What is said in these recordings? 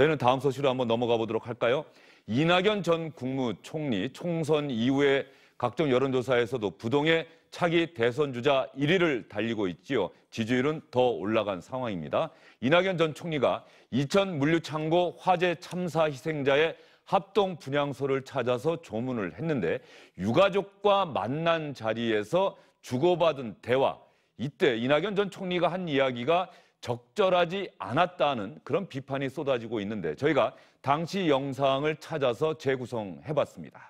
저희는 다음 소식으로 한번 넘어가 보도록 할까요? 이낙연 전 국무총리 총선 이후에 각종 여론조사에서도 부동의 차기 대선 주자 1위를 달리고 있지요. 지지율은 더 올라간 상황입니다. 이낙연 전 총리가 이천 물류창고 화재 참사 희생자의 합동 분향소를 찾아서 조문을 했는데 유가족과 만난 자리에서 주고받은 대화 이때 이낙연 전 총리가 한 이야기가 적절하지 않았다는 그런 비판이 쏟아지고 있는데 저희가 당시 영상을 찾아서 재구성해 봤습니다.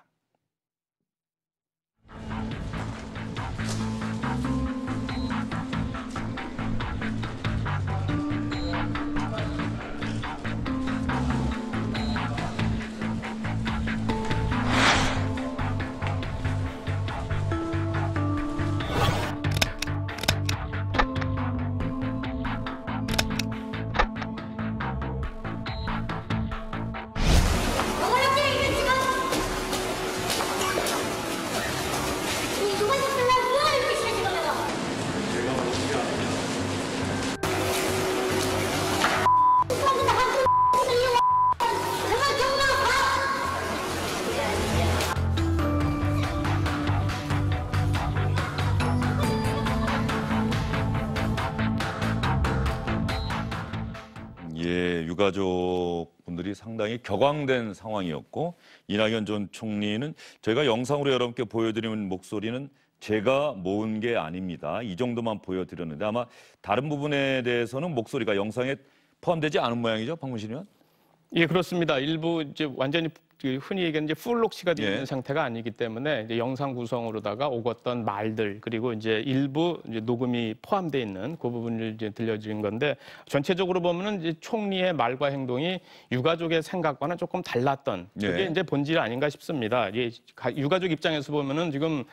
예, 유가족 분들이 상당히 격앙된 상황이었고 이낙연 전 총리는 저희가 영상으로 여러분께 보여드리는 목소리는 제가 모은 게 아닙니다. 이 정도만 보여드렸는데 아마 다른 부분에 대해서는 목소리가 영상에 포함되지 않은 모양이죠, 박문신 의원? 예, 그렇습니다. 일부 이제 완전히 그 흔히 얘기하는 이제 풀록시가 되어 있는 예. 상태가 아니기 때문에 이제 영상 구성으로다가 오갔던 말들 그리고 이제 일부 이제 녹음이 포함되어 있는 그 부분을 이제 들려드린 건데 전체적으로 보면은 이제 총리의 말과 행동이 유가족의 생각과는 조금 달랐던 그게 예. 이제 본질 아닌가 싶습니다. 예, 가- 유가족 입장에서 보면은 지금 어,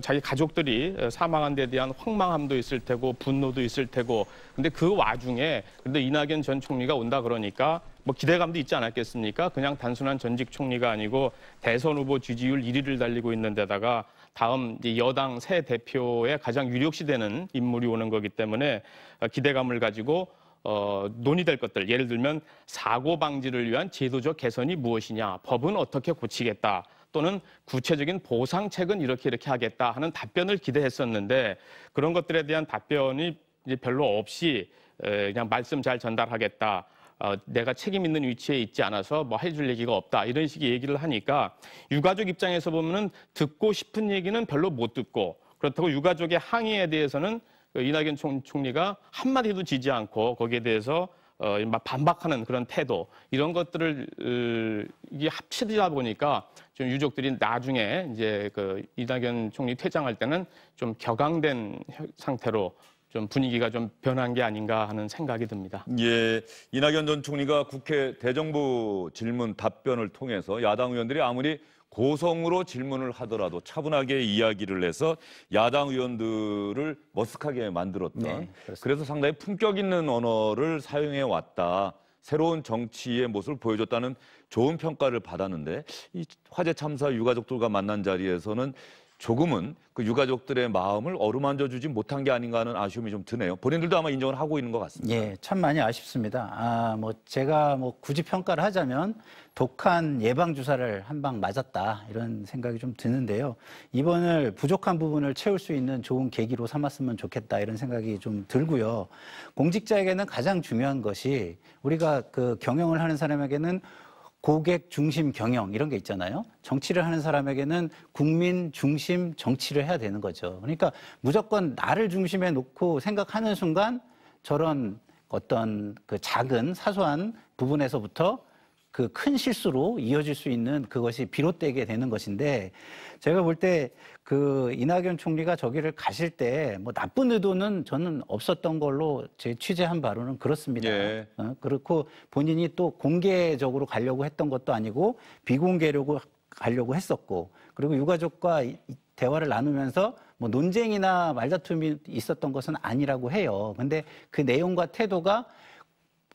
자기 가족들이 어, 사망한 데 대한 황망함도 있을 테고 분노도 있을 테고. 근데 그 와중에 근데 이낙연 전 총리가 온다 그러니까 뭐 기대감도 있지 않았겠습니까? 그냥 단순한 전직 총리가 아니고 대선 후보 지지율 1위를 달리고 있는 데다가 다음 여당 새 대표의 가장 유력시 되는 인물이 오는 거기 때문에 어, 기대감을 가지고 어, 논의될 것들. 예를 들면 사고 방지를 위한 제도적 개선이 무엇이냐? 법은 어떻게 고치겠다 또는 구체적인 보상책은 이렇게 이렇게 하겠다 하는 답변을 기대했었는데 그런 것들에 대한 답변이 이제 별로 없이 에, 그냥 말씀 잘 전달하겠다. 어, 내가 책임 있는 위치에 있지 않아서 뭐 해줄 얘기가 없다 이런 식의 얘기를 하니까 유가족 입장에서 보면은 듣고 싶은 얘기는 별로 못 듣고 그렇다고 유가족의 항의에 대해서는 그 이낙연 총, 총리가 한마디도 지지 않고 거기에 대해서 어, 막 반박하는 그런 태도 이런 것들을 으, 이게 합치다 보니까 좀 유족들이 나중에 이제 그 이낙연 총리 퇴장할 때는 좀 격앙된 혀- 상태로 좀 분위기가 좀 변한 게 아닌가 하는 생각이 듭니다. 예, 이낙연 전 총리가 국회 대정부 질문 답변을 통해서 야당 의원들이 아무리 고성으로 질문을 하더라도 차분하게 이야기를 해서 야당 의원들을 머쓱하게 만들었던 네. 그래서 상당히 품격 있는 언어를 사용해 왔다. 새로운 정치의 모습을 보여줬다는 좋은 평가를 받았는데 이 화재 참사 유가족들과 만난 자리에서는 조금은 그 유가족들의 마음을 어루만져 주지 못한 게 아닌가 하는 아쉬움이 좀 드네요. 본인들도 아마 인정을 하고 있는 것 같습니다. 예, 참 많이 아쉽습니다. 아, 뭐 제가 뭐 굳이 평가를 하자면 독한 예방 주사를 한 방 맞았다 이런 생각이 좀 드는데요. 이번을 부족한 부분을 채울 수 있는 좋은 계기로 삼았으면 좋겠다 이런 생각이 좀 들고요. 공직자에게는 가장 중요한 것이 우리가 그 경영을 하는 사람에게는 고객 중심 경영 이런 게 있잖아요. 정치를 하는 사람에게는 국민 중심 정치를 해야 되는 거죠. 그러니까 무조건 나를 중심에 놓고 생각하는 순간 저런 어떤 그 작은 사소한 부분에서부터 그 큰 실수로 이어질 수 있는 그것이 비롯되게 되는 것인데 제가 볼 때 그 이낙연 총리가 저기를 가실 때 뭐 나쁜 의도는 저는 없었던 걸로 제 취재한 바로는 그렇습니다. 예. 어, 그렇고 본인이 또 공개적으로 가려고 했던 것도 아니고 비공개로 가려고 했었고 그리고 유가족과 대화를 나누면서 뭐 논쟁이나 말다툼이 있었던 것은 아니라고 해요. 근데 그 내용과 태도가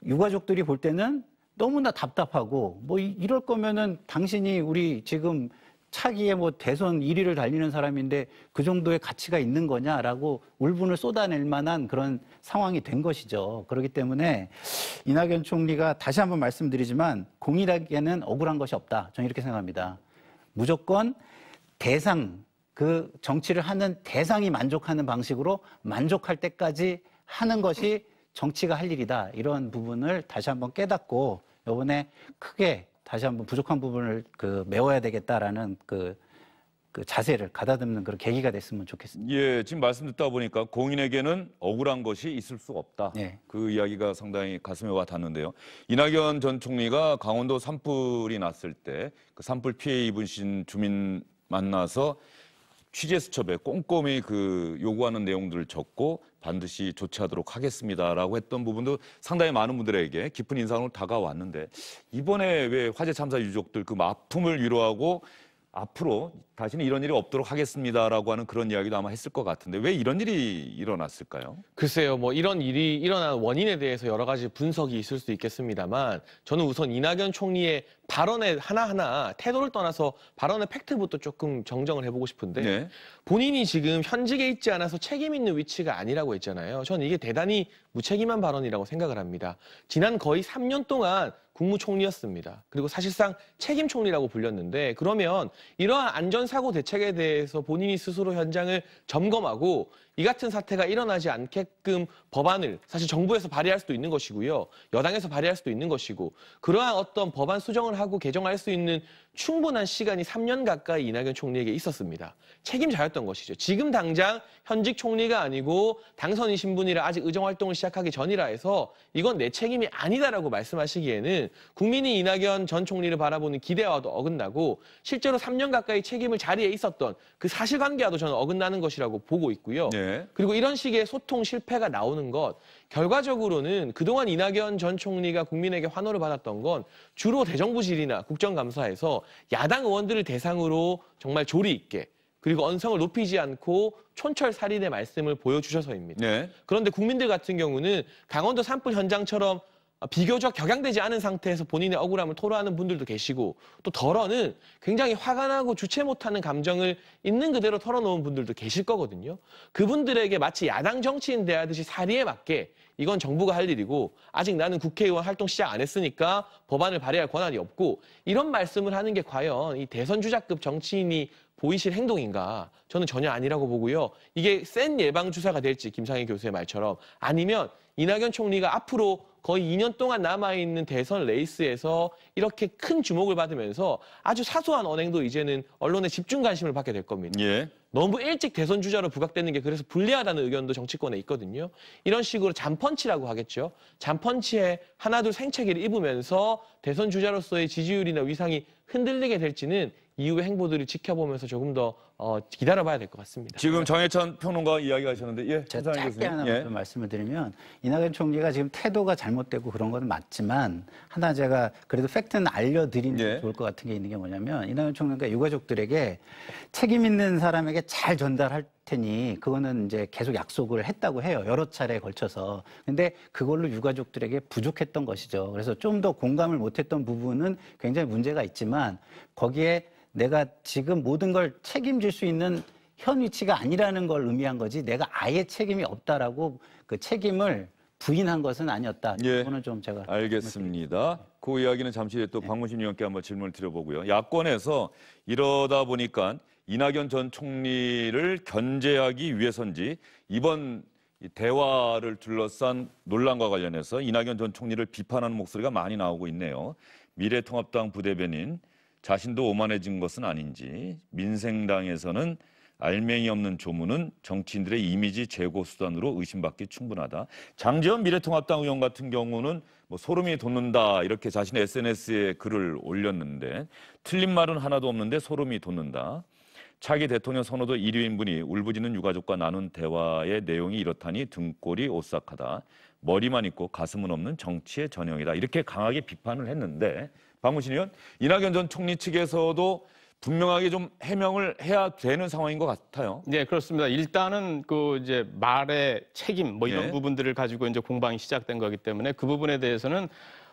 유가족들이 볼 때는 너무나 답답하고 뭐 이- 이럴 거면은 당신이 우리 지금 차기에 뭐 대선 1위를 달리는 사람인데 그 정도의 가치가 있는 거냐라고 울분을 쏟아낼 만한 그런 상황이 된 것이죠. 그렇기 때문에 이낙연 총리가 다시 한번 말씀드리지만 공일하게는 억울한 것이 없다. 저는 이렇게 생각합니다. 무조건 대상 그 정치를 하는 대상이 만족하는 방식으로 만족할 때까지 하는 것이 정치가 할 일이다. 이런 부분을 다시 한번 깨닫고 이번에 크게 다시 한번 부족한 부분을 그 메워야 되겠다라는 그, 그 자세를 가다듬는 그런 계기가 됐으면 좋겠습니다. 예, 지금 말씀 듣다 보니까 공인에게는 억울한 것이 있을 수 없다. 예. 그 이야기가 상당히 가슴에 와 닿는데요. 이낙연 전 총리가 강원도 산불이 났을 때 그 산불 피해 입으신 주민 만나서 취재수첩에 꼼꼼히 그 요구하는 내용들을 적고 반드시 조치하도록 하겠습니다라고 했던 부분도 상당히 많은 분들에게 깊은 인상으로 다가왔는데 이번에 왜 화재 참사 유족들 그 아픔을 위로하고 앞으로 다시는 이런 일이 없도록 하겠습니다라고 하는 그런 이야기도 아마 했을 것 같은데 왜 이런 일이 일어났을까요? 글쎄요, 뭐 이런 일이 일어난 원인에 대해서 여러 가지 분석이 있을 수 있겠습니다만 저는 우선 이낙연 총리의 발언에 하나하나 태도를 떠나서 발언의 팩트부터 조금 정정을 해보고 싶은데 네. 본인이 지금 현직에 있지 않아서 책임 있는 위치가 아니라고 했잖아요. 저는 이게 대단히 무책임한 발언이라고 생각을 합니다. 지난 거의 3년 동안 국무총리였습니다. 그리고 사실상 책임 총리라고 불렸는데 그러면 이러한 안전사고 대책에 대해서 본인이 스스로 현장을 점검하고 이 같은 사태가 일어나지 않게끔 법안을 사실 정부에서 발의할 수도 있는 것이고요. 여당에서 발의할 수도 있는 것이고 그러한 어떤 법안 수정을 하고 개정할 수 있는 충분한 시간이 3년 가까이 이낙연 총리에게 있었습니다. 책임자였던 것이죠. 지금 당장 현직 총리가 아니고 당선이신 분이라 아직 의정 활동을 시작하기 전이라 해서 이건 내 책임이 아니다라고 말씀하시기에는 국민이 이낙연 전 총리를 바라보는 기대와도 어긋나고 실제로 3년 가까이 책임을 자리에 있었던 그 사실관계와도 저는 어긋나는 것이라고 보고 있고요. 네. 그리고 이런 식의 소통 실패가 나오는 것 결과적으로는 그동안 이낙연 전 총리가 국민에게 환호를 받았던 건 주로 대정부질이나 국정감사에서 야당 의원들을 대상으로 정말 조리 있게 그리고 언성을 높이지 않고 촌철살인의 말씀을 보여주셔서입니다. 네. 그런데 국민들 같은 경우는 강원도 산불 현장처럼 비교적 격양되지 않은 상태에서 본인의 억울함을 토로하는 분들도 계시고 또 덜어는 굉장히 화가 나고 주체 못하는 감정을 있는 그대로 털어놓은 분들도 계실 거거든요. 그분들에게 마치 야당 정치인 대하듯이 사리에 맞게 이건 정부가 할 일이고 아직 나는 국회의원 활동 시작 안 했으니까 법안을 발의할 권한이 없고 이런 말씀을 하는 게 과연 이 대선 주자급 정치인이 보이실 행동인가? 저는 전혀 아니라고 보고요. 이게 센 예방 주사가 될지 김상희 교수의 말처럼 아니면 이낙연 총리가 앞으로 거의 2년 동안 남아있는 대선 레이스에서 이렇게 큰 주목을 받으면서 아주 사소한 언행도 이제는 언론의 집중 관심을 받게 될 겁니다. 예. 너무 일찍 대선 주자로 부각되는 게 그래서 불리하다는 의견도 정치권에 있거든요. 이런 식으로 잠펀치라고 하겠죠. 잠펀치에 하나둘 생채기를 입으면서 대선 주자로서의 지지율이나 위상이 흔들리게 될지는 이후의 행보들을 지켜보면서 조금 더 어, 기다려봐야 될 것 같습니다. 지금 장혜찬 평론가 이야기하셨는데 예. 제가 김상현 짧게 하나 예. 좀 말씀을 드리면 이낙연 총리가 지금 태도가 잘못되고 그런 건 맞지만 하나 제가 그래도 팩트는 알려드리는 게 예. 좋을 것 같은 게 있는 게 뭐냐면 이낙연 총리가 유가족들에게 책임 있는 사람에게 잘 전달할 테니 그거는 이제 계속 약속을 했다고 해요 여러 차례에 걸쳐서 근데 그걸로 유가족들에게 부족했던 것이죠 그래서 좀 더 공감을 못했던 부분은 굉장히 문제가 있지만 거기에 내가 지금 모든 걸 책임질 수 있는 현 위치가 아니라는 걸 의미한 거지 내가 아예 책임이 없다라고 그 책임을 부인한 것은 아니었다. 예. 이거는 좀 제가 알겠습니다. 그 이야기는 잠시 후에 또 박문신 의원께 한번 질문을 드려보고요. 야권에서 이러다 보니까 이낙연 전 총리를 견제하기 위해서인지 이번 이 대화를 둘러싼 논란과 관련해서 이낙연 전 총리를 비판하는 목소리가 많이 나오고 있네요. 미래통합당 부대변인 자신도 오만해진 것은 아닌지 민생당에서는 알맹이 없는 조문은 정치인들의 이미지 제고 수단으로 의심받기 충분하다. 장재원 미래통합당 의원 같은 경우는 뭐 소름이 돋는다 이렇게 자신의 SNS에 글을 올렸는데 틀린 말은 하나도 없는데 소름이 돋는다. 차기 대통령 선호도 1위인 분이 울부짖는 유가족과 나눈 대화의 내용이 이렇다니 등골이 오싹하다. 머리만 있고 가슴은 없는 정치의 전형이다. 이렇게 강하게 비판을 했는데 박무신 의원 이낙연 전 총리 측에서도 분명하게 좀 해명을 해야 되는 상황인 것 같아요. 네, 그렇습니다. 일단은 그 이제 말의 책임 뭐 이런 예. 부분들을 가지고 이제 공방이 시작된 거기 때문에 그 부분에 대해서는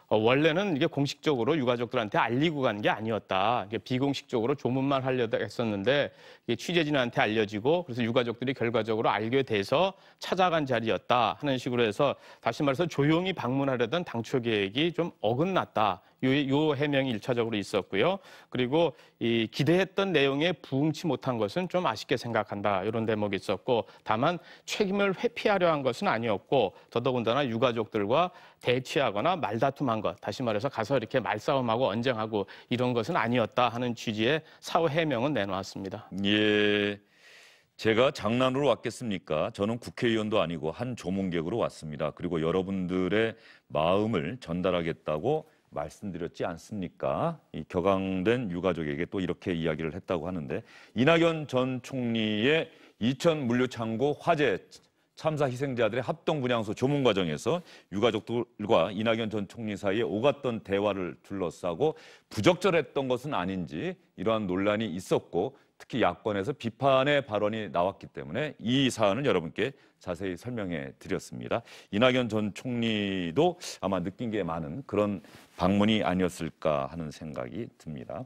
어, 원래는 이게 공식적으로 유가족들한테 알리고 간 게 아니었다. 이게 비공식적으로 조문만 하려다 했었는데 이게 취재진한테 알려지고 그래서 유가족들이 결과적으로 알게 돼서 찾아간 자리였다 하는 식으로 해서 다시 말해서 조용히 방문하려던 당초 계획이 좀 어긋났다. 요, 요 해명이 일차적으로 있었고요. 그리고 이 기대했던 내용에 부응치 못한 것은 좀 아쉽게 생각한다. 이런 대목이 있었고 다만 책임을 회피하려 한 것은 아니었고 더더군다나 유가족들과 대치하거나 말다툼한 것 다시 말해서 가서 이렇게 말싸움하고 언쟁하고 이런 것은 아니었다 하는 취지의 사후 해명은 내놓았습니다. 예. 제가 장난으로 왔겠습니까? 저는 국회의원도 아니고 한 조문객으로 왔습니다. 그리고 여러분들의 마음을 전달하겠다고 말씀드렸지 않습니까? 이 격앙된 유가족에게 또 이렇게 이야기를 했다고 하는데 이낙연 전 총리의 이천 물류 창고 화재 참사 희생자들의 합동 분향소 조문 과정에서 유가족들과 이낙연 전 총리 사이에 오갔던 대화를 둘러싸고 부적절했던 것은 아닌지 이러한 논란이 있었고 특히 야권에서 비판의 발언이 나왔기 때문에 이 사안은 여러분께 자세히 설명해 드렸습니다. 이낙연 전 총리도 아마 느낀 게 많은 그런 방문이 아니었을까 하는 생각이 듭니다.